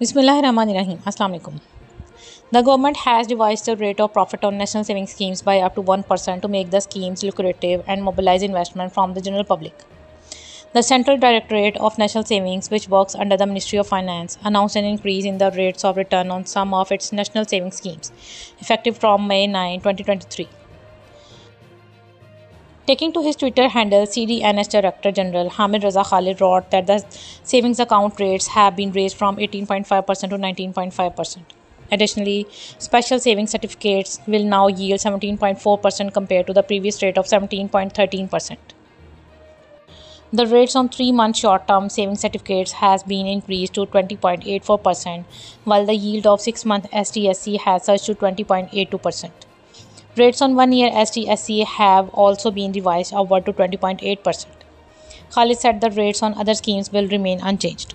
Bismillahirrahmanirrahim. Assalamu alaikum. The government has revised the rate of profit on national savings schemes by up to 1% to make the schemes lucrative and mobilize investment from the general public. The Central Directorate of National Savings, which works under the Ministry of Finance, announced an increase in the rates of return on some of its national savings schemes, effective from May 9, 2023. Taking to his Twitter handle, CDNS Director General Hamid Raza Khalid wrote that the savings account rates have been raised from 18.5% to 19.5%. Additionally, special savings certificates will now yield 17.4% compared to the previous rate of 17.13%. The rates on 3-month short-term savings certificates has been increased to 20.84%, while the yield of 6-month STSC has surged to 20.82%. Rates on one year STSC have also been revised upward to 20.8%. Khalid said the rates on other schemes will remain unchanged.